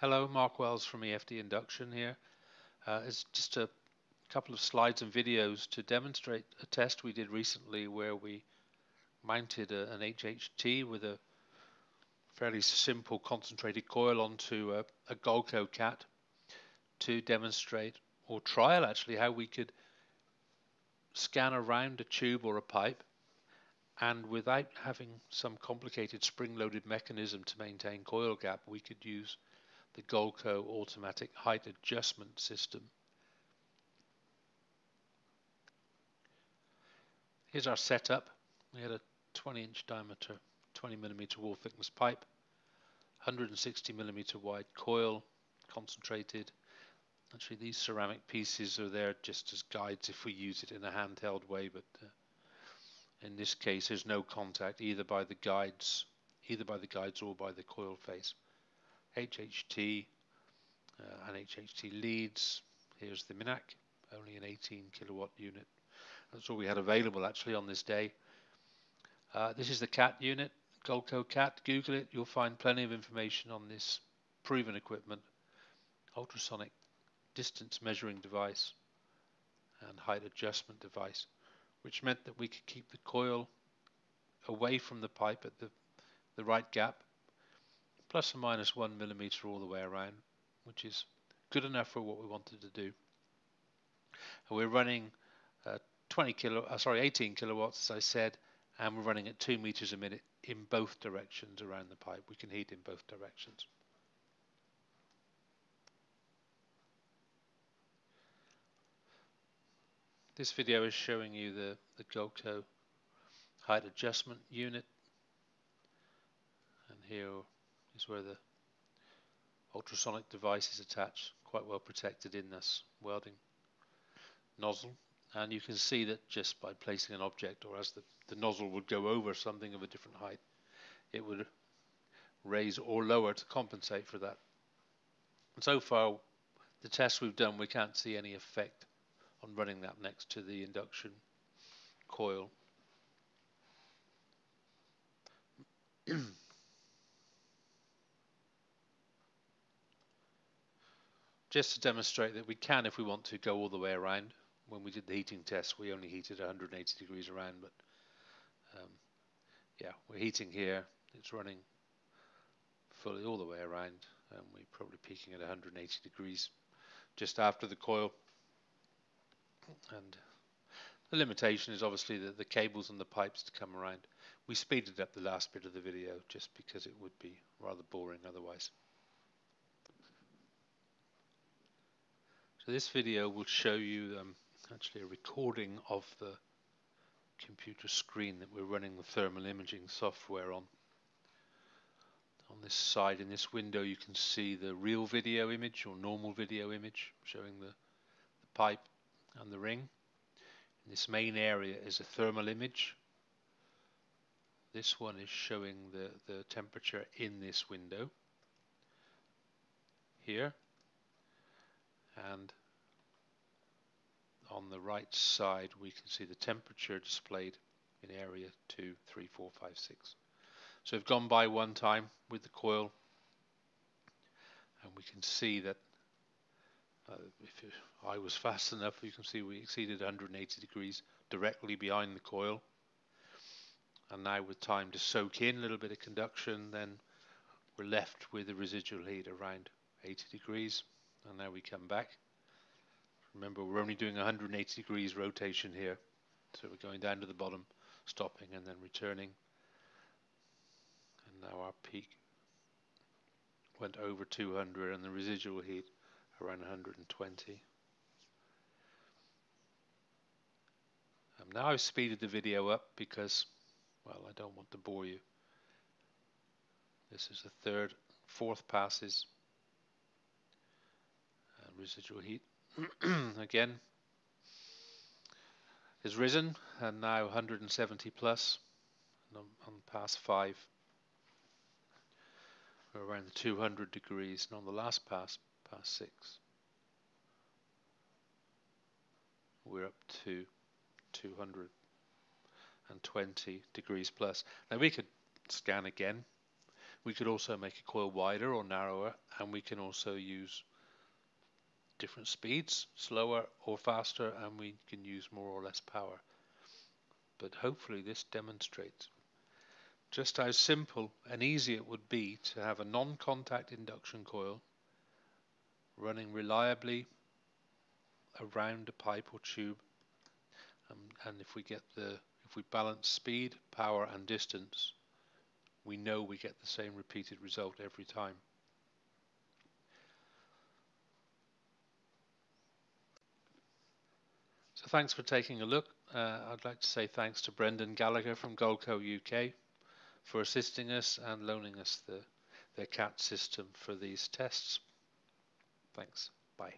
Hello, Mark Wells from EFD Induction here. Uh, it's just a couple of slides and videos to demonstrate a test we did recently where we mounted a, an HHT with a fairly simple concentrated coil onto a, a Gullco KAT to demonstrate or trial actually how we could scan around a tube or a pipe and without having some complicated spring-loaded mechanism to maintain coil gap we could use the Gullco automatic height adjustment system. Here's our setup. We had a 20 inch diameter, 20 millimeter wall thickness pipe, 160 millimeter wide coil, concentrated. Actually, these ceramic pieces are there just as guides if we use it in a handheld way, but uh, in this case, there's no contact either by the guides, either by the guides or by the coil face. HHT uh, and HHT leads. Here's the Minac, only an 18 kilowatt unit. That's all we had available actually on this day. Uh, this is the KAT unit, Gullco KAT. Google it, you'll find plenty of information on this proven equipment, ultrasonic distance measuring device and height adjustment device, which meant that we could keep the coil away from the pipe at the, the right gap plus or minus one millimeter all the way around, which is good enough for what we wanted to do. And we're running uh, 20 kilo, uh, sorry, 18 kilowatts, as I said, and we're running at two meters a minute in both directions around the pipe. We can heat in both directions. This video is showing you the, the Gullco height adjustment unit. And here is where the ultrasonic device is attached, quite well protected in this welding nozzle. And you can see that just by placing an object, or as the, the nozzle would go over something of a different height, it would raise or lower to compensate for that. And so far, the tests we've done, we can't see any effect on running that next to the induction coil. just to demonstrate that we can, if we want to, go all the way around. When we did the heating test, we only heated 180 degrees around, but um, yeah, we're heating here. It's running fully all the way around, and we're probably peaking at 180 degrees just after the coil. And the limitation is obviously the, the cables and the pipes to come around. We speeded up the last bit of the video just because it would be rather boring otherwise. So this video will show you um, actually a recording of the computer screen that we're running the thermal imaging software on. On this side in this window you can see the real video image or normal video image showing the, the pipe and the ring. In this main area is a thermal image. This one is showing the, the temperature in this window here and on the right side we can see the temperature displayed in area 2, 3, 4, 5, 6. So we've gone by one time with the coil. And we can see that uh, if I was fast enough you can see we exceeded 180 degrees directly behind the coil. And now with time to soak in a little bit of conduction then we're left with the residual heat around 80 degrees and now we come back. Remember we're only doing 180 degrees rotation here. So we're going down to the bottom stopping and then returning. And now our peak went over 200 and the residual heat around 120 um, now I've speeded the video up because well I don't want to bore you. This is the third fourth passes residual heat. Again is risen and now 170 plus on, on pass 5 we're around the 200 degrees and on the last pass pass 6 we're up to 220 degrees plus. Now we could scan again. We could also make a coil wider or narrower and we can also use different speeds, slower or faster, and we can use more or less power. But hopefully this demonstrates just how simple and easy it would be to have a non-contact induction coil running reliably around a pipe or tube um, and if we get the if we balance speed, power and distance we know we get the same repeated result every time. So thanks for taking a look. Uh, I'd like to say thanks to Brendan Gallagher from Gullco UK for assisting us and loaning us the, their KAT system for these tests. Thanks. Bye.